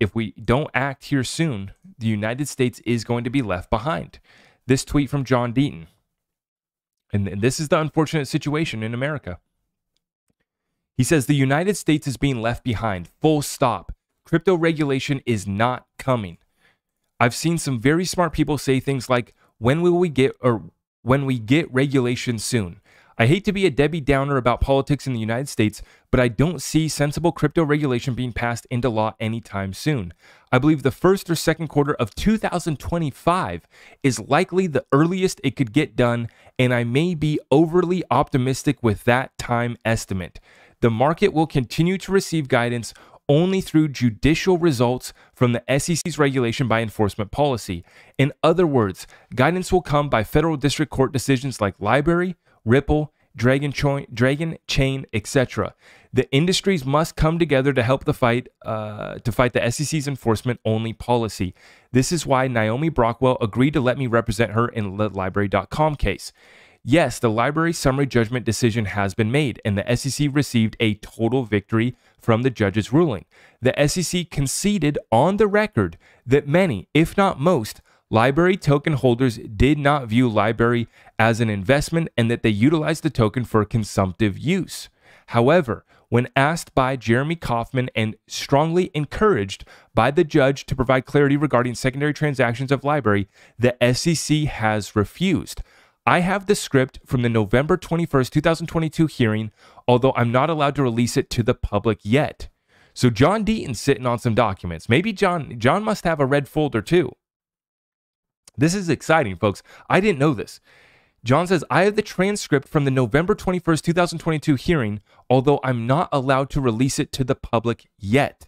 if we don't act here soon, the United States is going to be left behind. This tweet from John Deaton. And, this is the unfortunate situation in America. He says the United States is being left behind, full stop. Crypto regulation is not coming. I've seen some very smart people say things like, when will we get, or when we get regulation soon? I hate to be a Debbie Downer about politics in the United States, but I don't see sensible crypto regulation being passed into law anytime soon. I believe the first or second quarter of 2025 is likely the earliest it could get done, and I may be overly optimistic with that time estimate. The market will continue to receive guidance only through judicial results from the SEC's regulation by enforcement policy. In other words, guidance will come by federal district court decisions like LBRY, Ripple, Dragon, Cho- Dragon Chain, etc. The industries must come together to help the fight uh, to fight the SEC's enforcement only policy. This is why Naomi Brockwell agreed to let me represent her in the LBRY.com case. Yes, the LBRY summary judgment decision has been made, and the SEC received a total victory from the judge's ruling. The SEC conceded on the record that many, if not most, LBRY token holders did not view LBRY as an investment and that they utilized the token for consumptive use. However, when asked by Jeremy Kauffman and strongly encouraged by the judge to provide clarity regarding secondary transactions of LBRY, the SEC has refused. I have the script from the November 21st, 2022 hearing, although I'm not allowed to release it to the public yet. So John Deaton's sitting on some documents. Maybe John John must have a red folder too. This is exciting, folks. I didn't know this. John says, I have the transcript from the November 21st, 2022 hearing, although I'm not allowed to release it to the public yet.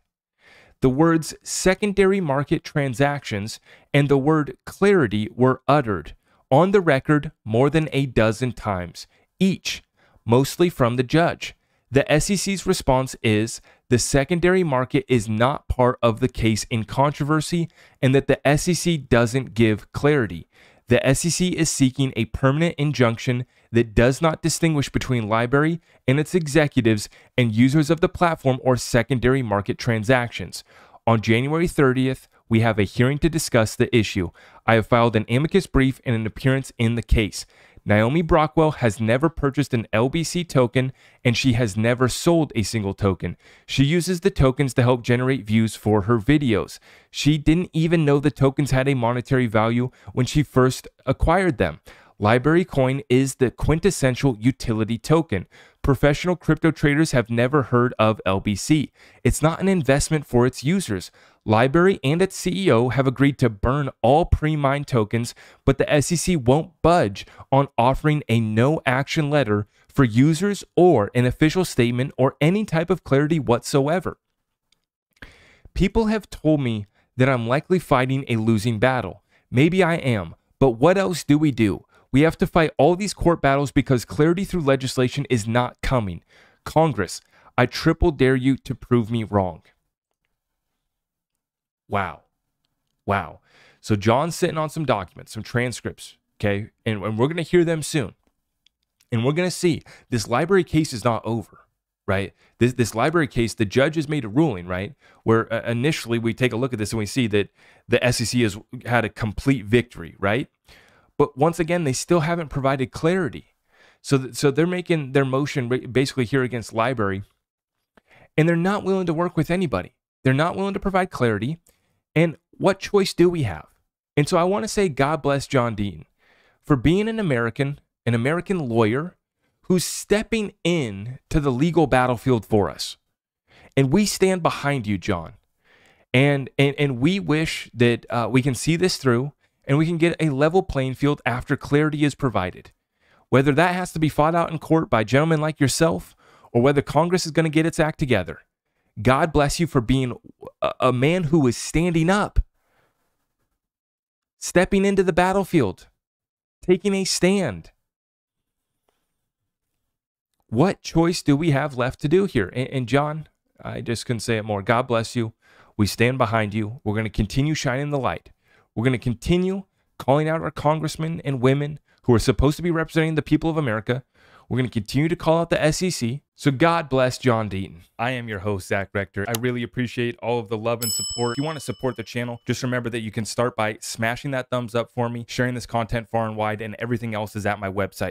The words secondary market transactions and the word clarity were uttered on the record more than a dozen times, each mostly from the judge. The SEC's response is the secondary market is not part of the case in controversy and that the SEC doesn't give clarity. The SEC is seeking a permanent injunction that does not distinguish between LBRY and its executives and users of the platform or secondary market transactions. On January 30th, we have a hearing to discuss the issue. I have filed an amicus brief and an appearance in the case. Naomi Brockwell has never purchased an LBC token and she has never sold a single token. She uses the tokens to help generate views for her videos. She didn't even know the tokens had a monetary value when she first acquired them. LBRY Coin is the quintessential utility token. Professional crypto traders have never heard of LBC. It's not an investment for its users. LBRY and its CEO have agreed to burn all pre mined tokens, but the SEC won't budge on offering a no action letter for users or an official statement or any type of clarity whatsoever. People have told me that I'm likely fighting a losing battle. Maybe I am, but what else do we do? We have to fight all these court battles because clarity through legislation is not coming. Congress, I triple dare you to prove me wrong. Wow. Wow. So John's sitting on some documents, some transcripts, okay? And, and we're going to hear them soon. And we're going to see this LBRY case is not over, right? This, this LBRY case, the judge has made a ruling, right? Where uh, initially we take a look at this and we see that the SEC has had a complete victory, right? But once again, they still haven't provided clarity. So, th- so they're making their motion basically here against LBRY, and they're not willing to work with anybody. They're not willing to provide clarity. And what choice do we have? And so I want to say, God bless John Deaton for being an American, an American lawyer who's stepping in to the legal battlefield for us. And we stand behind you, John. And, and, and we wish that uh, we can see this through and we can get a level playing field after clarity is provided. Whether that has to be fought out in court by gentlemen like yourself or whether Congress is going to get its act together, God bless you for being a, man who is standing up, stepping into the battlefield, taking a stand. What choice do we have left to do here? And, and John, I just couldn't say it more. God bless you. We stand behind you. We're going to continue shining the light. We're going to continue calling out our congressmen and women who are supposed to be representing the people of America. We're going to continue to call out the SEC. So God bless John Deaton. I am your host, Zach Rector. I really appreciate all of the love and support. If you want to support the channel, just remember that you can start by smashing that thumbs up for me, sharing this content far and wide, and everything else is at my website.